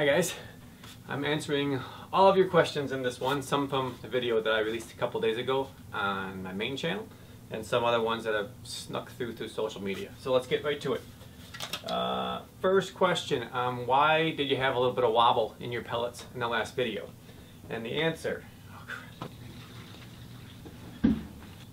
Hi guys, I'm answering all of your questions in this one, some from the video that I released a couple days ago on my main channel, and some other ones that I've snuck through through social media. So let's get right to it. Uh, first question, um, why did you have a little bit of wobble in your pellets in the last video? And the answer, oh,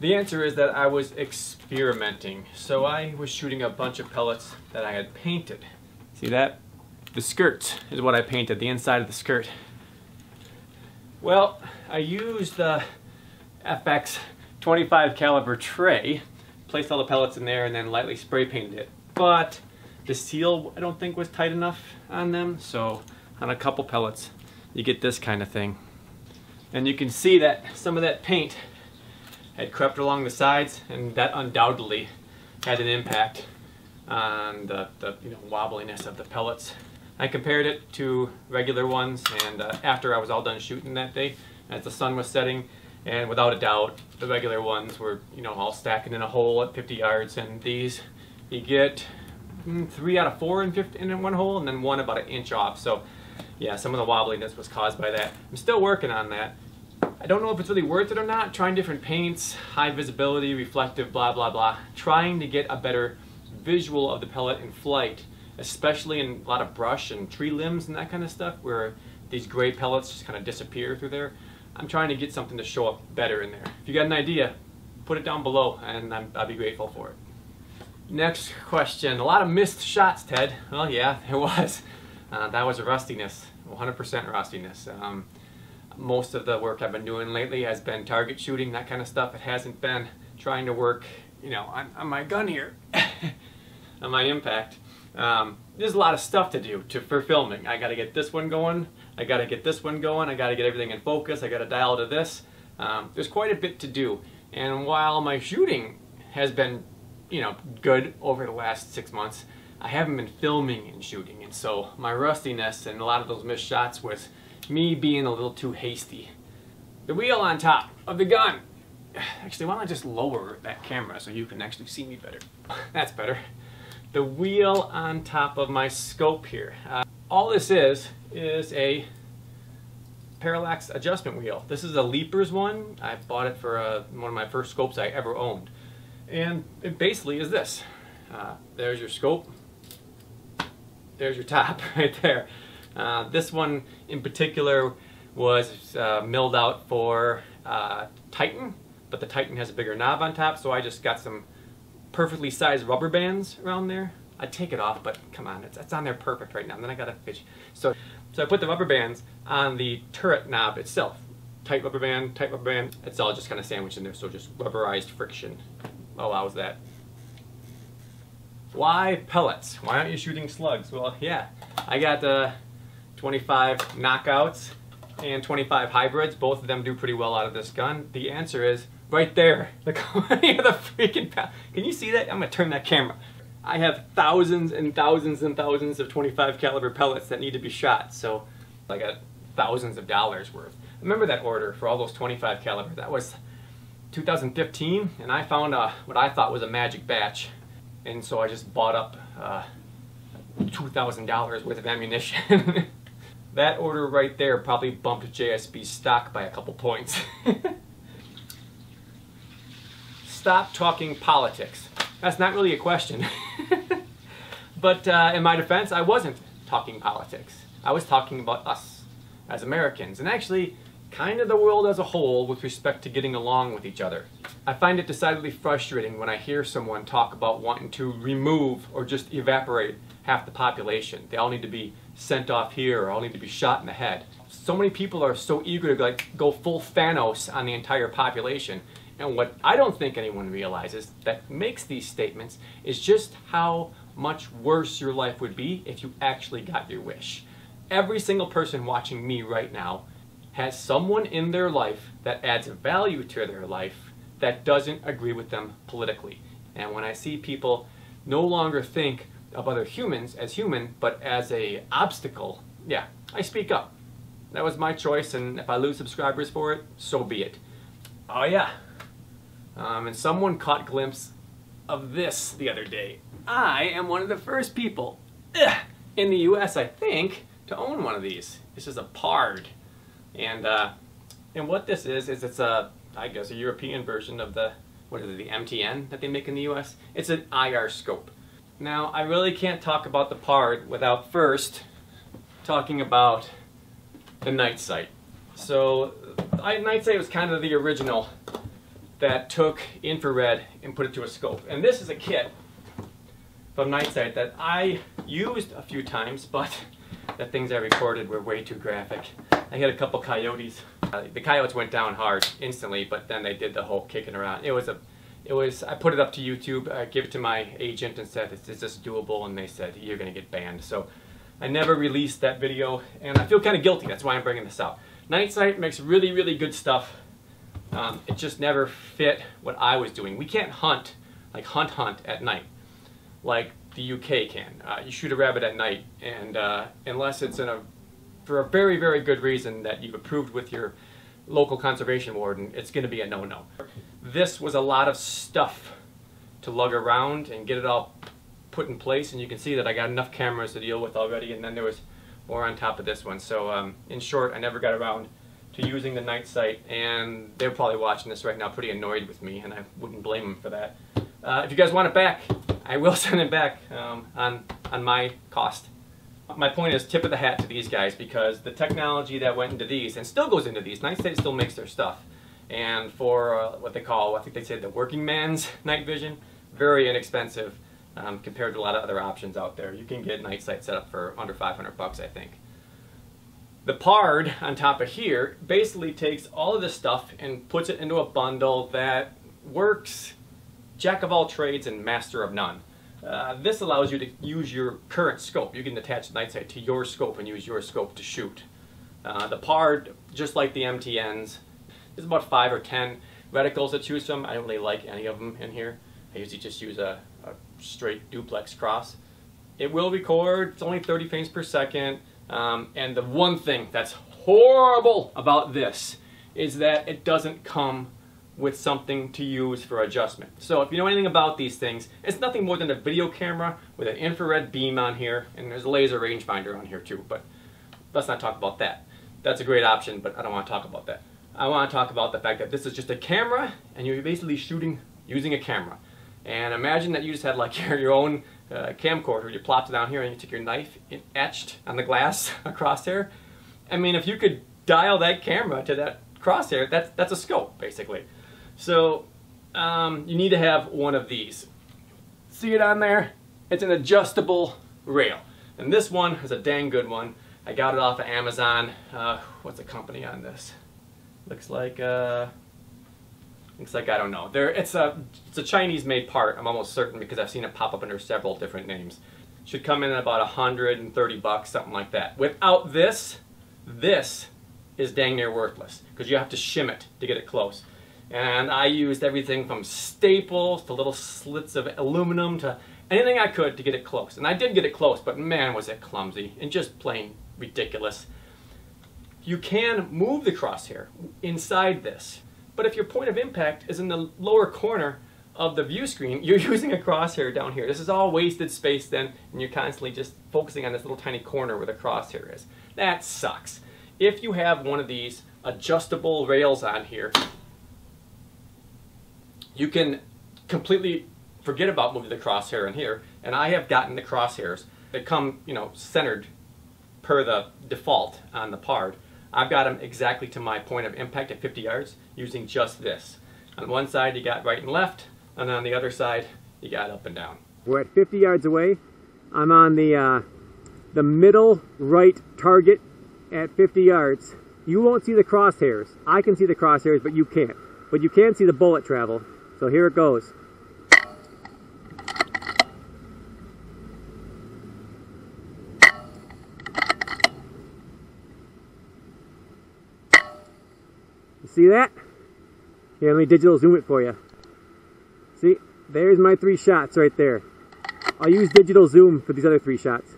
the answer is that I was experimenting. So I was shooting a bunch of pellets that I had painted. See that? The skirt is what I painted, the inside of the skirt. Well, I used the FX 25 caliber tray, placed all the pellets in there and then lightly spray painted it. But the seal I don't think was tight enough on them, so on a couple pellets you get this kind of thing. And you can see that some of that paint had crept along the sides and that undoubtedly had an impact on the, the you know, wobbliness of the pellets. I compared it to regular ones and uh, after I was all done shooting that day, as the sun was setting, and without a doubt, the regular ones were, you know, all stacking in a hole at 50 yards, and these, you get mm, three out of four in, 50, in one hole, and then one about an inch off. So, yeah, some of the wobbliness was caused by that. I'm still working on that. I don't know if it's really worth it or not, trying different paints, high visibility, reflective, blah, blah, blah. Trying to get a better visual of the pellet in flight especially in a lot of brush and tree limbs and that kind of stuff where these gray pellets just kind of disappear through there. I'm trying to get something to show up better in there. If you got an idea, put it down below and i will be grateful for it. Next question. A lot of missed shots, Ted. Well, yeah, there was. Uh, that was a rustiness, 100% rustiness. Um, most of the work I've been doing lately has been target shooting, that kind of stuff. It hasn't been trying to work, you know, on, on my gun here, on my impact. Um, there's a lot of stuff to do to, for filming. I got to get this one going. I got to get this one going. I got to get everything in focus. I got to dial to this. Um, there's quite a bit to do. And while my shooting has been, you know, good over the last six months, I haven't been filming and shooting. And so my rustiness and a lot of those missed shots was me being a little too hasty. The wheel on top of the gun. Actually, why don't I just lower that camera so you can actually see me better? That's better the wheel on top of my scope here. Uh, all this is, is a parallax adjustment wheel. This is a Leapers one. I bought it for uh, one of my first scopes I ever owned. And it basically is this. Uh, there's your scope. There's your top right there. Uh, this one in particular was uh, milled out for uh, Titan, but the Titan has a bigger knob on top, so I just got some perfectly sized rubber bands around there. I'd take it off, but come on, it's, it's on there perfect right now. And then I got to fish. So, so I put the rubber bands on the turret knob itself. Tight rubber band, tight rubber band. It's all just kind of sandwiched in there, so just rubberized friction allows that. Why pellets? Why aren't you shooting slugs? Well, yeah, I got uh, 25 knockouts and 25 hybrids. Both of them do pretty well out of this gun. The answer is Right there. How many of the freaking Can you see that? I'm gonna turn that camera. I have thousands and thousands and thousands of 25 caliber pellets that need to be shot. So I got thousands of dollars worth. Remember that order for all those 25 caliber. That was 2015 and I found a, what I thought was a magic batch. And so I just bought up uh, $2,000 worth of ammunition. that order right there probably bumped JSB stock by a couple points. stop talking politics? That's not really a question. but uh, in my defense, I wasn't talking politics. I was talking about us as Americans, and actually kind of the world as a whole with respect to getting along with each other. I find it decidedly frustrating when I hear someone talk about wanting to remove or just evaporate half the population. They all need to be sent off here or all need to be shot in the head. So many people are so eager to like go full Thanos on the entire population and what I don't think anyone realizes that makes these statements is just how much worse your life would be if you actually got your wish. Every single person watching me right now has someone in their life that adds value to their life that doesn't agree with them politically. And when I see people no longer think of other humans as human, but as a obstacle, yeah, I speak up. That was my choice, and if I lose subscribers for it, so be it. Oh yeah, um, and someone caught glimpse of this the other day. I am one of the first people ugh, in the US, I think, to own one of these. This is a Pard. And, uh, and what this is, is it's a, I guess, a European version of the, what is it, the ATN that they make in the US? It's an IR scope. Now, I really can't talk about the Pard without first talking about the NiteSite. So, I, NiteSite was kind of the original that took infrared and put it to a scope. And this is a kit from NiteSite that I used a few times, but the things I recorded were way too graphic. I had a couple coyotes. Uh, the coyotes went down hard instantly, but then they did the whole kicking around. It was a, it was. I put it up to YouTube. I gave it to my agent and said, "Is this doable?" And they said, "You're gonna get banned." So I never released that video, and I feel kind of guilty. That's why I'm bringing this out. NiteSite makes really, really good stuff. Um, it just never fit what I was doing. We can't hunt, like hunt hunt at night, like the UK can. Uh, you shoot a rabbit at night, and uh, unless it's in a for a very, very good reason that you've approved with your local conservation warden, it's going to be a no-no. This was a lot of stuff to lug around and get it all put in place, and you can see that I got enough cameras to deal with already, and then there was more on top of this one. So um, in short, I never got around to using the NiteSite, and they're probably watching this right now pretty annoyed with me, and I wouldn't blame them for that. Uh, if you guys want it back, I will send it back um, on, on my cost. My point is tip of the hat to these guys because the technology that went into these, and still goes into these, NiteSite still makes their stuff. And for uh, what they call, I think they said the working man's night vision, very inexpensive um, compared to a lot of other options out there. You can get NiteSite set up for under 500 bucks, I think. The Pard on top of here basically takes all of this stuff and puts it into a bundle that works jack of all trades and master of none. Uh, this allows you to use your current scope. You can attach NiteSite to your scope and use your scope to shoot. Uh, the PARD, just like the ATNs, there's about 5 or 10 reticles to choose from. I don't really like any of them in here. I usually just use a, a straight duplex cross. It will record, it's only 30 frames per second. Um, and the one thing that's horrible about this is that it doesn't come with something to use for adjustment. So if you know anything about these things, it's nothing more than a video camera with an infrared beam on here, and there's a laser rangefinder on here too, but let's not talk about that. That's a great option, but I don't want to talk about that. I want to talk about the fact that this is just a camera, and you're basically shooting using a camera. And imagine that you just had like your, your own uh, camcorder, you plopped it down here and you took your knife and etched on the glass across there. I mean, if you could dial that camera to that crosshair, that's, that's a scope, basically. So, um, you need to have one of these. See it on there? It's an adjustable rail. And this one is a dang good one. I got it off of Amazon. Uh, what's the company on this? Looks like, uh, Looks like I don't know. There, it's a it's a Chinese-made part. I'm almost certain because I've seen it pop up under several different names. Should come in at about 130 bucks, something like that. Without this, this is dang near worthless because you have to shim it to get it close. And I used everything from staples to little slits of aluminum to anything I could to get it close. And I did get it close, but man, was it clumsy and just plain ridiculous. You can move the crosshair inside this but if your point of impact is in the lower corner of the view screen, you're using a crosshair down here. This is all wasted space then, and you're constantly just focusing on this little tiny corner where the crosshair is. That sucks. If you have one of these adjustable rails on here, you can completely forget about moving the crosshair in here, and I have gotten the crosshairs that come, you know, centered per the default on the PARD I've got them exactly to my point of impact at 50 yards using just this. On one side you got right and left, and on the other side you got up and down. We're at 50 yards away. I'm on the, uh, the middle right target at 50 yards. You won't see the crosshairs. I can see the crosshairs, but you can't. But you can see the bullet travel. So here it goes. See that? Here, let me digital zoom it for you. See, there's my three shots right there. I'll use digital zoom for these other three shots.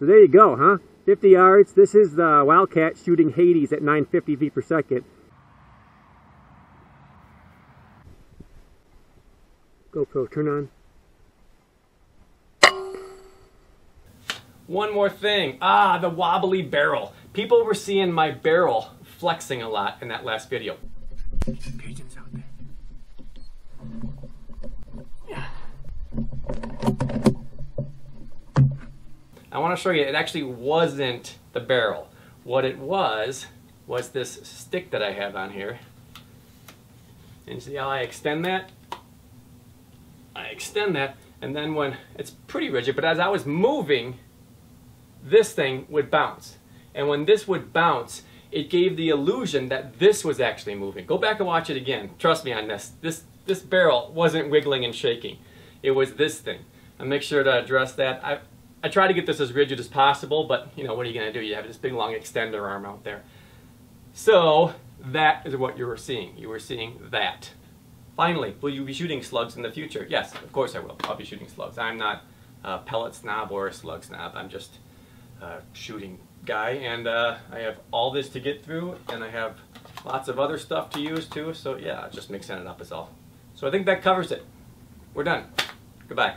So there you go, huh? 50 yards. This is the Wildcat shooting Hades at 950 feet per second. GoPro, turn on. One more thing. Ah, the wobbly barrel. People were seeing my barrel flexing a lot in that last video. Pigeons out there. I want to show you it actually wasn't the barrel. What it was was this stick that I have on here. And see how I extend that? Extend that and then when it's pretty rigid, but as I was moving, this thing would bounce. And when this would bounce, it gave the illusion that this was actually moving. Go back and watch it again. Trust me on this. This this barrel wasn't wiggling and shaking. It was this thing. I make sure to address that. I I try to get this as rigid as possible, but you know, what are you gonna do? You have this big long extender arm out there. So that is what you were seeing. You were seeing that. Finally, will you be shooting slugs in the future? Yes, of course I will. I'll be shooting slugs. I'm not a pellet snob or a slug snob. I'm just a shooting guy, and uh, I have all this to get through, and I have lots of other stuff to use too. So yeah, just mixing it up is all. So I think that covers it. We're done. Goodbye.